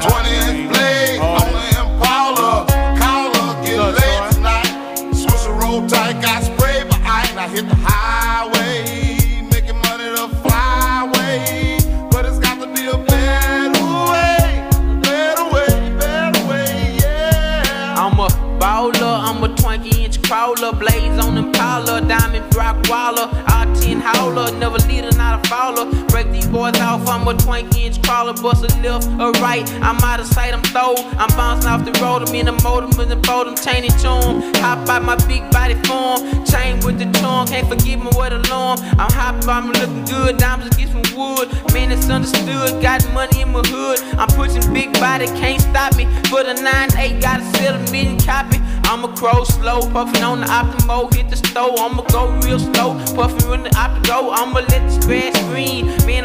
20 blade on the Impala. Caller, get laid tonight. Swiss roll tight, got spray behind. I hit the highway, making money to fly away. But it's got to be a better way, better way, better way, yeah. I'm a baller, I'm a 20 inch crawler, Blades on Impala, diamond rock waller. R10 howler, never leader, not a follower. Break these boys off, I'm a 20 inch crawler, bust a left or right. I'm out of sight, I'm throw. I'm bouncing off the road, I'm in the motor, in the boat, I'm chaining tune. Hop out my big body form, chain with the charm, can't forgive me what alarm. I'm hot, I'm looking good, diamonds get some wood. Man, it's understood, got money in my hood. I'm pushing big body, can't stop me. For the 9-8, gotta sell a million copy. I'ma crow slow, puffin' on the Optimo, hit the stove. I'ma go real slow, puffin' on the Optimo. I'ma let the grass green. Man, I'm